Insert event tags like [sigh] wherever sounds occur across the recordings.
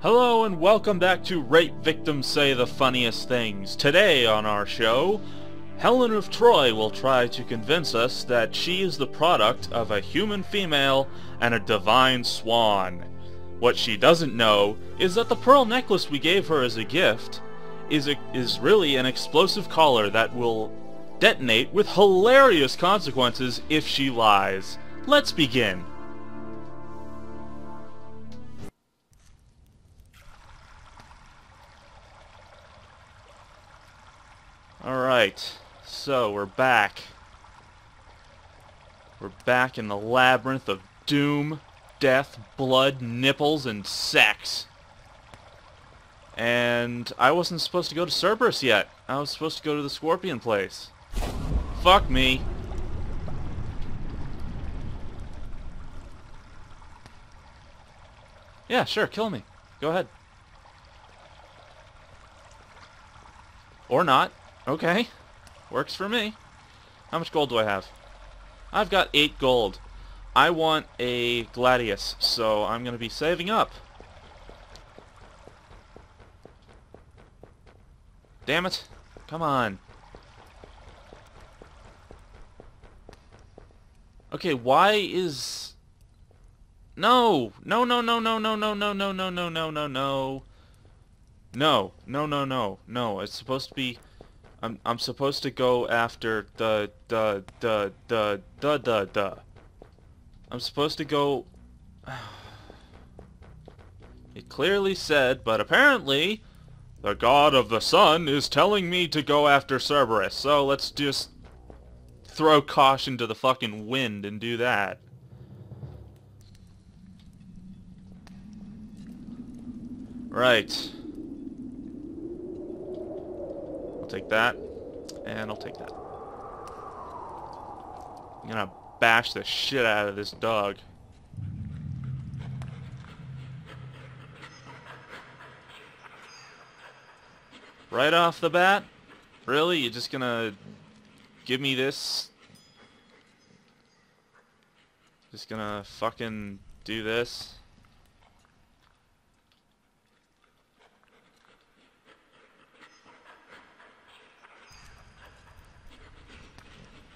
Hello and welcome back to Rape Victims Say the Funniest Things. Today on our show, Helen of Troy will try to convince us that she is the product of a human female and a divine swan. What she doesn't know is that the pearl necklace we gave her as a gift is, a, is really an explosive collar that will detonate with hilarious consequences if she lies. Let's begin. Alright, so we're back. We're back in the labyrinth of doom, death, blood, nipples, and sex. And I wasn't supposed to go to Cerberus yet. I was supposed to go to the Scorpion place. Fuck me. Yeah, sure, kill me. Go ahead. Or not. Okay. Works for me. How much gold do I have? I've got 8 gold. I want a Gladius, so I'm going to be saving up. Damn it. Come on. Okay, why is... No! No, no, no, no, no, no, no, no, no, no, no, no, no. No, no, no, no, no. It's supposed to be... I'm I'm supposed to go after the the the the the the the. I'm supposed to go. It clearly said, but apparently, the god of the sun is telling me to go after Cerberus. So let's just throw caution to the fucking wind and do that. Right. I'll take that. And I'll take that. I'm gonna bash the shit out of this dog. Right off the bat? Really? You're just gonna give me this? Just gonna fucking do this?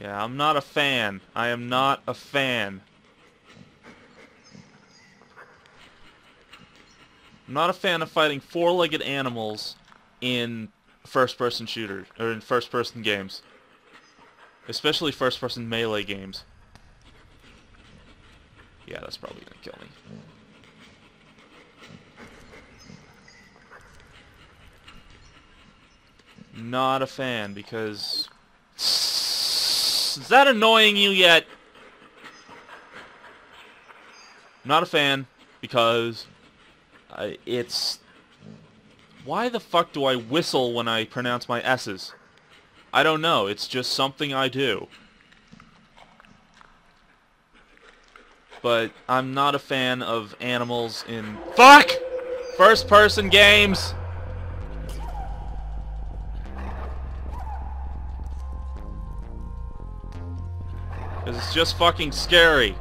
Yeah, I'm not a fan. I am not a fan. I'm not a fan of fighting four-legged animals in first-person shooters, or in first-person games. Especially first-person melee games. Yeah, that's probably gonna kill me. Not a fan, because is that annoying you yet? Not a fan, because uh, it's... Why the fuck do I whistle when I pronounce my S's? I don't know, it's just something I do. But I'm not a fan of animals in... FUCK! First-person games! Because it's just fucking scary.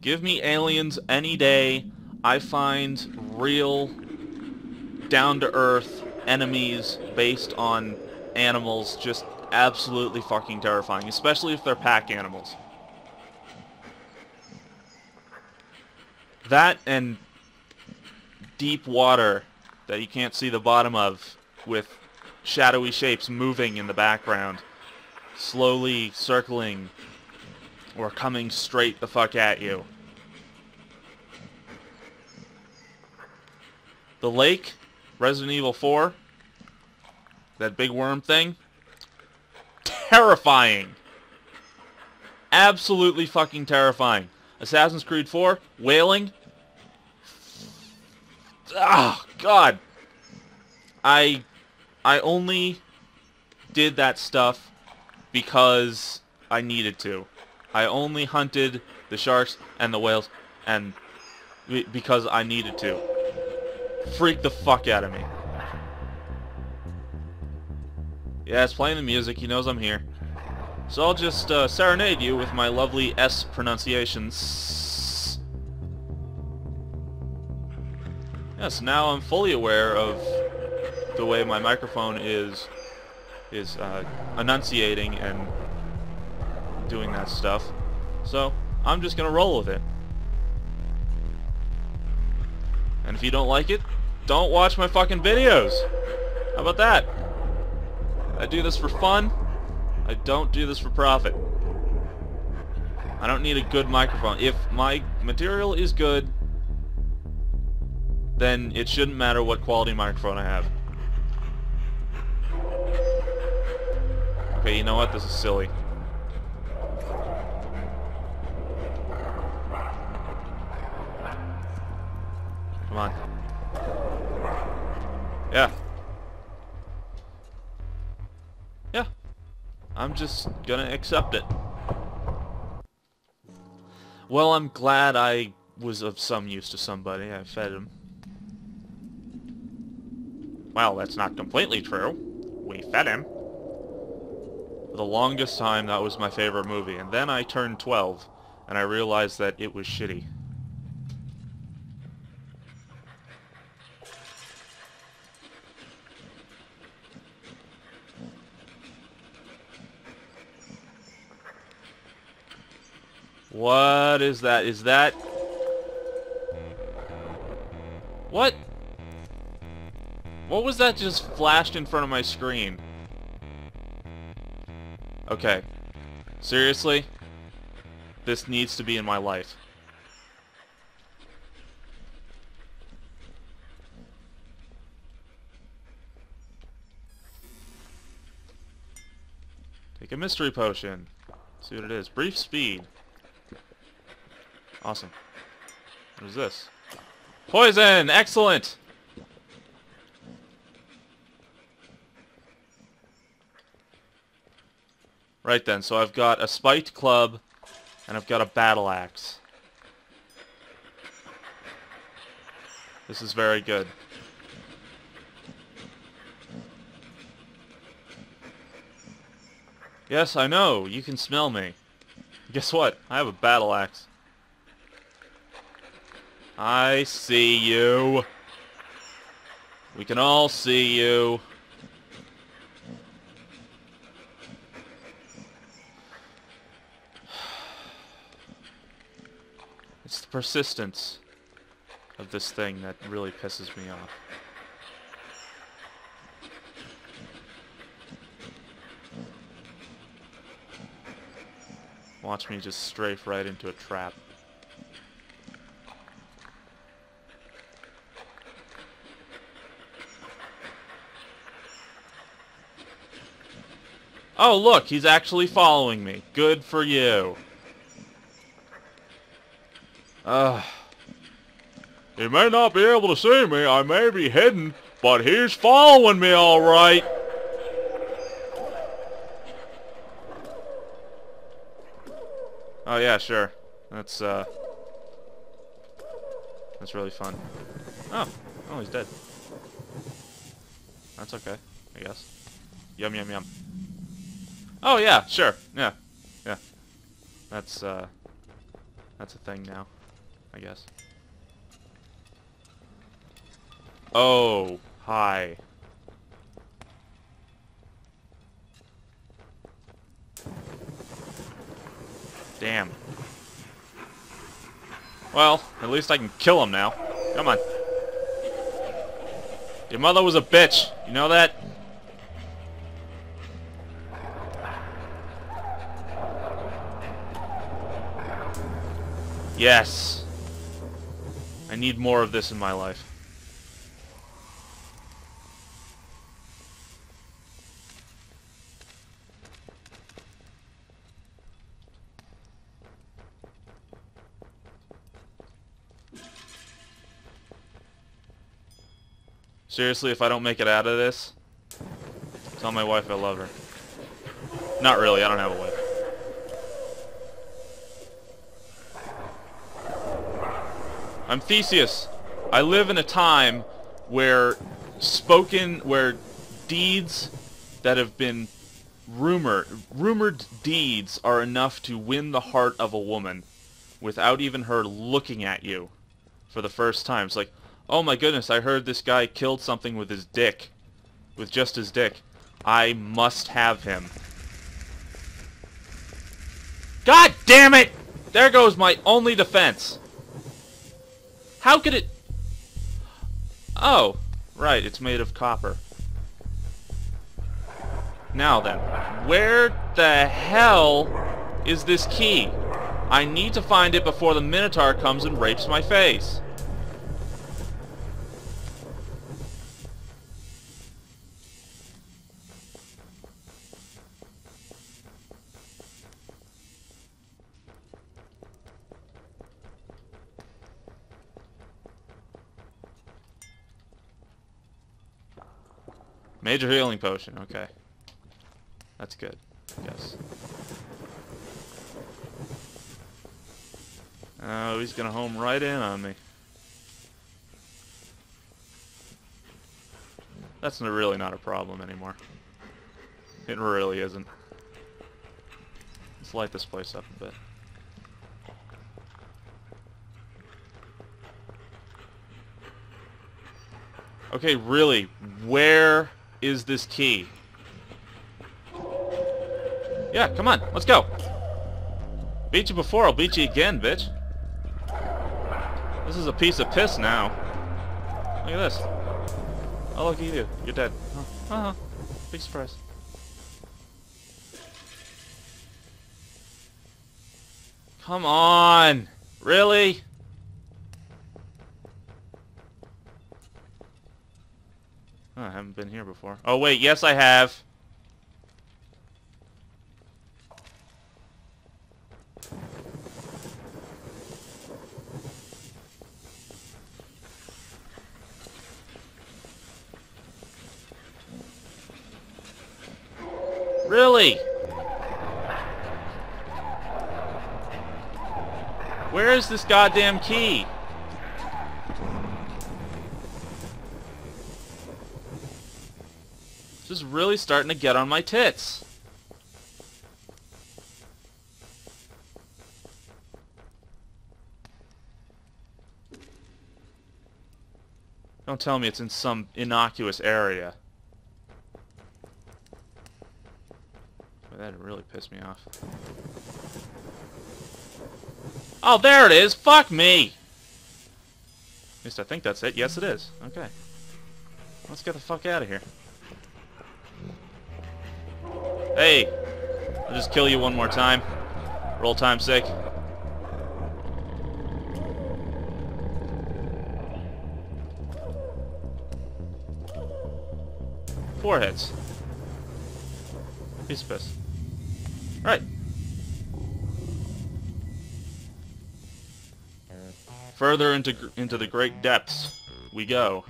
Give me aliens any day. I find real, down-to-earth enemies based on animals just absolutely fucking terrifying, especially if they're pack animals. That and deep water that you can't see the bottom of with shadowy shapes moving in the background, slowly circling or coming straight the fuck at you. The lake, Resident Evil 4, that big worm thing, terrifying. Absolutely fucking terrifying. Assassin's Creed 4, whaling. Ah, oh, God. I I only did that stuff because I needed to. I only hunted the sharks and the whales and because I needed to. Freak the fuck out of me. Yeah, it's playing the music. He knows I'm here. So I'll just uh, serenade you with my lovely S pronunciations. Yes, now I'm fully aware of the way my microphone is is uh, enunciating and doing that stuff. So I'm just gonna roll with it. And if you don't like it, don't watch my fucking videos. How about that? I do this for fun. I don't do this for profit. I don't need a good microphone. If my material is good, then it shouldn't matter what quality microphone I have. Okay, you know what? This is silly. Come on. Yeah. Yeah. I'm just gonna accept it. Well, I'm glad I was of some use to somebody. I fed him. Well, that's not completely true. We fed him. For the longest time, that was my favorite movie, and then I turned 12, and I realized that it was shitty. What is that? Is that... What? What was that just flashed in front of my screen? Okay. Seriously? This needs to be in my life. Take a mystery potion. See what it is. Brief speed. Awesome. What is this? Poison! Excellent! Right then, so I've got a spiked club, and I've got a battle axe. This is very good. Yes, I know, you can smell me. Guess what? I have a battle axe. I see you. We can all see you. It's the persistence of this thing that really pisses me off. Watch me just strafe right into a trap. Oh, look, he's actually following me. Good for you. Ugh. He may not be able to see me, I may be hidden, but he's following me all right. Oh yeah, sure. That's, uh... That's really fun. Oh. Oh, he's dead. That's okay, I guess. Yum, yum, yum. Oh yeah, sure. Yeah. Yeah. That's, uh... That's a thing now. I guess. Oh, hi. Damn. Well, at least I can kill him now. Come on. Your mother was a bitch. You know that? Yes. I need more of this in my life. Seriously, if I don't make it out of this, tell my wife I love her. Not really, I don't have a wife. I'm Theseus. I live in a time where spoken, where deeds that have been rumored, rumored deeds are enough to win the heart of a woman without even her looking at you for the first time. It's like, oh my goodness, I heard this guy killed something with his dick. With just his dick. I must have him. God damn it! There goes my only defense. How could it... Oh, right, it's made of copper. Now then, where the hell is this key? I need to find it before the Minotaur comes and rapes my face. Major healing potion, okay. That's good, Yes. Oh, he's gonna home right in on me. That's really not a problem anymore. It really isn't. Let's light this place up a bit. Okay, really, where is this key? Yeah, come on, let's go. Beat you before, I'll beat you again, bitch. This is a piece of piss now. Look at this. Oh, look at you. You're dead. Uh huh. Big surprise. Come on! Really? I haven't been here before. Oh, wait, yes I have. Really? Where is this goddamn key? This is really starting to get on my tits. Don't tell me it's in some innocuous area. That really pissed me off. Oh, there it is! Fuck me! At least I think that's it. Yes, it is. Okay. Let's get the fuck out of here. Hey! I'll just kill you one more time. Roll time sake. Four hits. Piece of piss. Right. Further into into the great depths we go.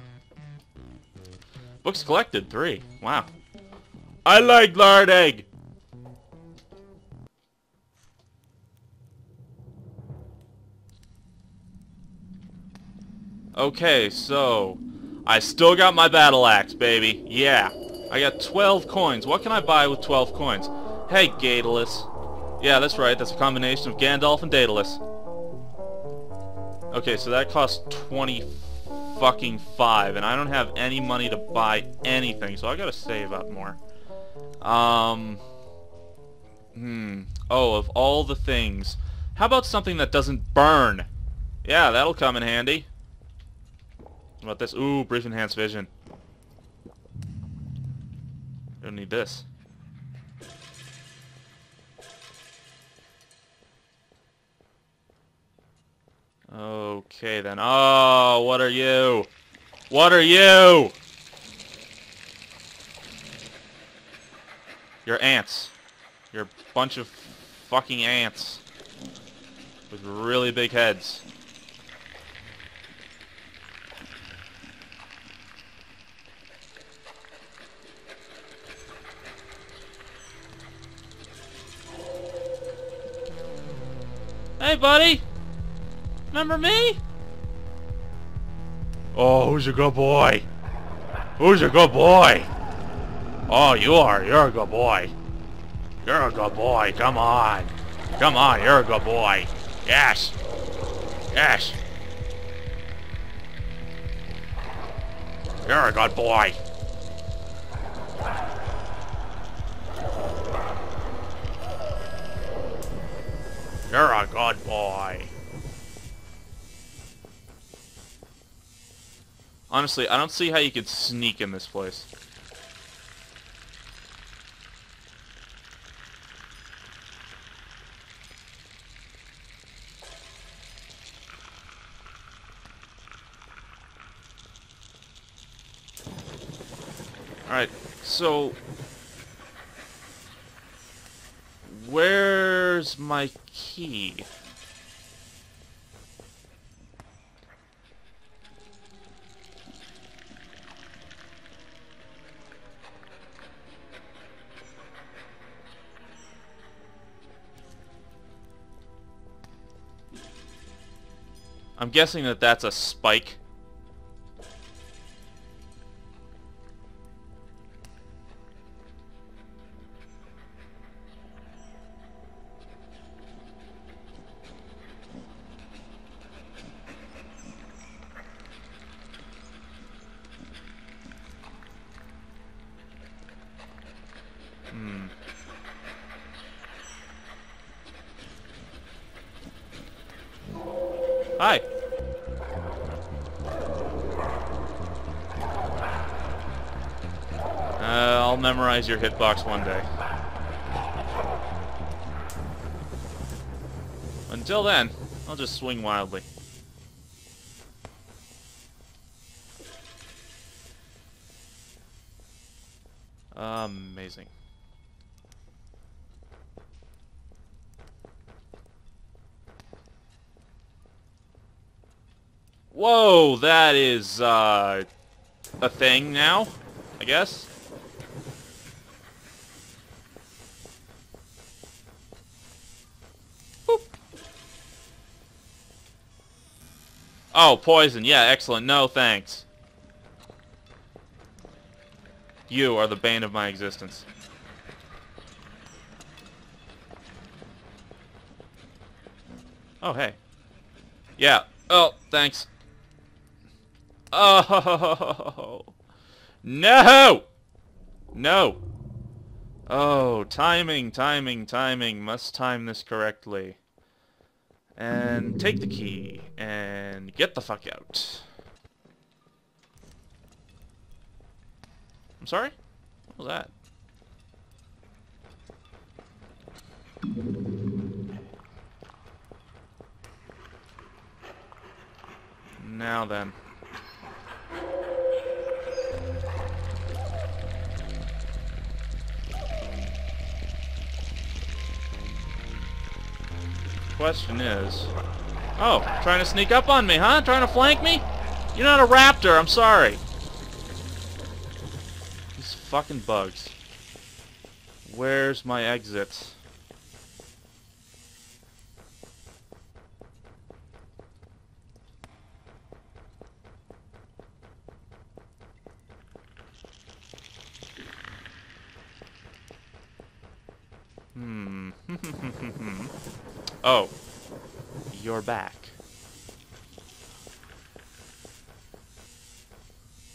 Books collected, three. Wow. I like lard egg! Okay, so... I still got my battle axe, baby. Yeah. I got 12 coins. What can I buy with 12 coins? Hey, Daedalus. Yeah, that's right. That's a combination of Gandalf and Daedalus. Okay, so that costs 20 fucking 5, and I don't have any money to buy anything, so I gotta save up more. Um... Hmm. Oh, of all the things. How about something that doesn't burn? Yeah, that'll come in handy. What about this? Ooh, brief enhanced vision. Don't need this. Okay then. Oh, what are you? What are you? You're ants. You're a bunch of fucking ants. With really big heads. Hey, buddy! Remember me? Oh, who's a good boy? Who's a good boy? Oh, you are. You're a good boy. You're a good boy. Come on. Come on, you're a good boy. Yes. Yes. You're a good boy. You're a good boy. Honestly, I don't see how you could sneak in this place. Alright, so... Where's my key? I'm guessing that that's a spike. Hi. Uh, I'll memorize your hitbox one day. Until then, I'll just swing wildly. Is, uh, a thing now, I guess? Oh, poison. Yeah, excellent. No, thanks. You are the bane of my existence. Oh, hey. Yeah. Oh, thanks. Oh. [laughs] No! No! Oh, timing, timing, timing. Must time this correctly. And take the key. And get the fuck out. I'm sorry? What was that? Now then. Question is... Oh, trying to sneak up on me, huh? Trying to flank me? You're not a raptor, I'm sorry. These fucking bugs. Where's my exit? Hmm. oh. You're back.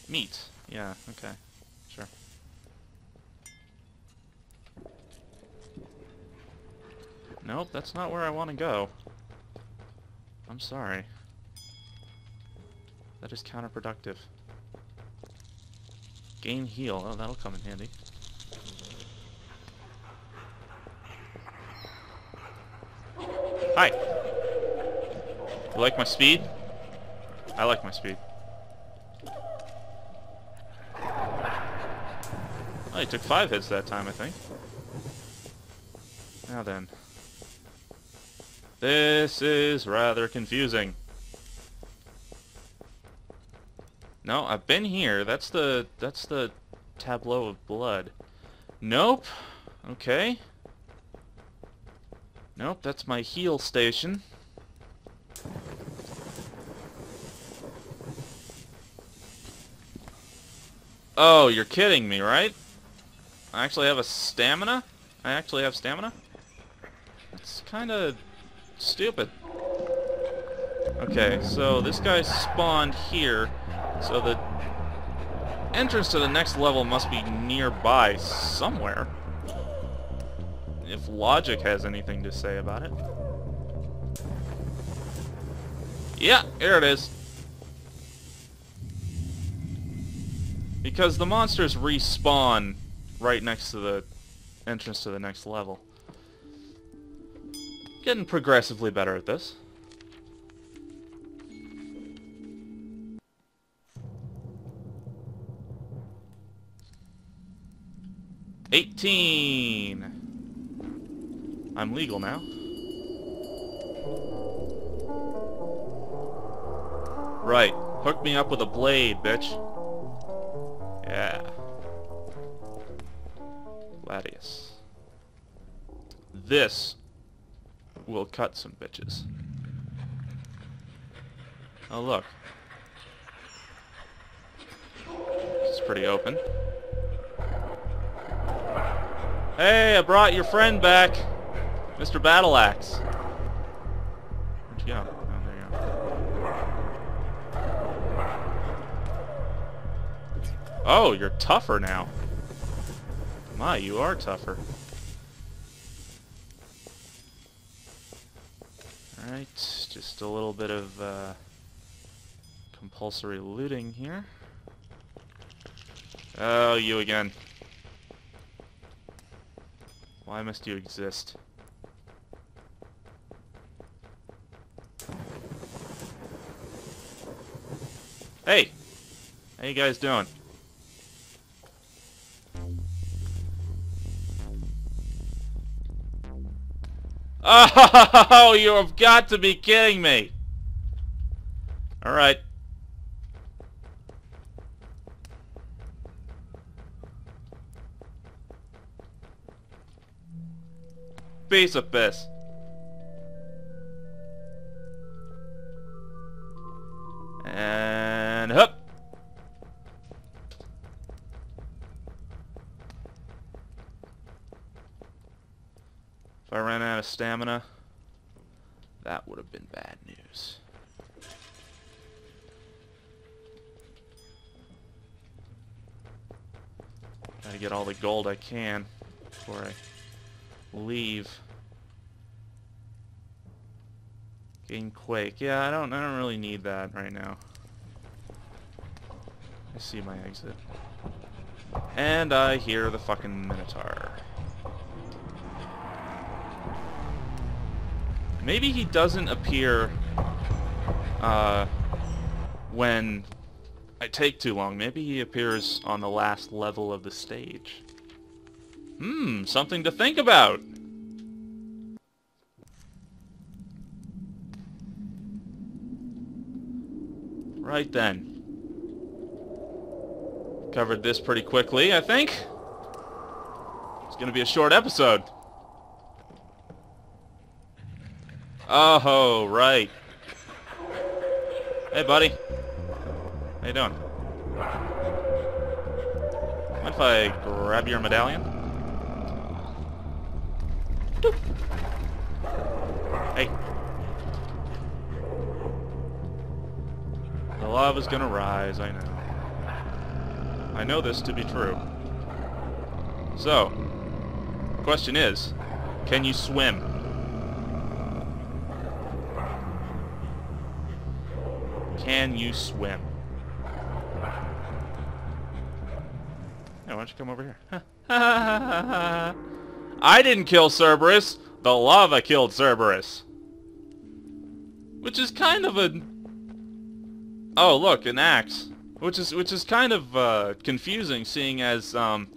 Meat. Yeah, okay. Sure. Nope, that's not where I want to go. I'm sorry. That is counterproductive. Gain heal. Oh, that'll come in handy. Hi. You like my speed? I like my speed. Oh, he took five hits that time, I think. Now then. This is rather confusing. No, I've been here. That's the that's the tableau of blood. Nope. Okay. Nope, that's my heal station. Oh, you're kidding me, right? I actually have a stamina? I actually have stamina? It's kind of stupid. Okay, so this guy spawned here, so the entrance to the next level must be nearby somewhere. If logic has anything to say about it. Yeah, here it is. Because the monsters respawn right next to the entrance to the next level. Getting progressively better at this. Eighteen! I'm legal now. Right. Hook me up with a blade, bitch. Yeah. Gladius. This will cut some bitches. Oh, look. It's pretty open. Hey, I brought your friend back. Mr. Battle Oh, you're tougher now. My, you are tougher. Alright, just a little bit of uh, compulsory looting here. Oh, you again. Why must you exist? Hey! How you guys doing? Oh, you have got to be kidding me! Alright. Piece of piss. And hup. If I ran out of stamina, that would have been bad news. Gotta get all the gold I can before I leave. Gain Quake. Yeah, I don't I don't really need that right now. I see my exit. And I hear the fucking Minotaur. Maybe he doesn't appear uh, when I take too long. Maybe he appears on the last level of the stage. Hmm, something to think about. Right then. Covered this pretty quickly, I think. It's gonna be a short episode. Oh, right. Hey, buddy. How you doing? Mind if I grab your medallion? Hey. The lava's gonna rise, I know. I know this to be true. So, question is, can you swim? Can you swim? Hey, why don't you come over here? [laughs] I didn't kill Cerberus. The lava killed Cerberus. Which is kind of a... Oh, look, an axe. Which is which is kind of uh, confusing, seeing as um,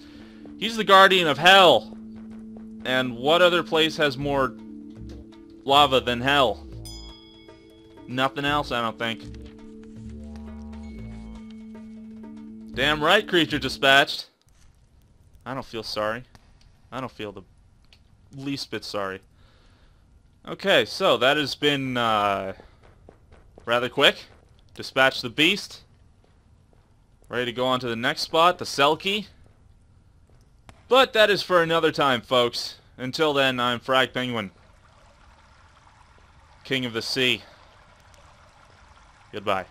he's the guardian of hell. And what other place has more lava than hell? Nothing else, I don't think. Damn right, creature dispatched. I don't feel sorry. I don't feel the least bit sorry. Okay, so that has been uh, rather quick. Dispatch the beast. Ready to go on to the next spot, the Selkie. But that is for another time, folks. Until then, I'm Frag Penguin. King of the Sea. Goodbye.